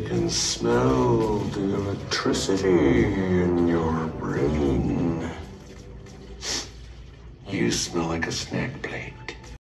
I can smell the electricity in your brain. You smell like a snack plate.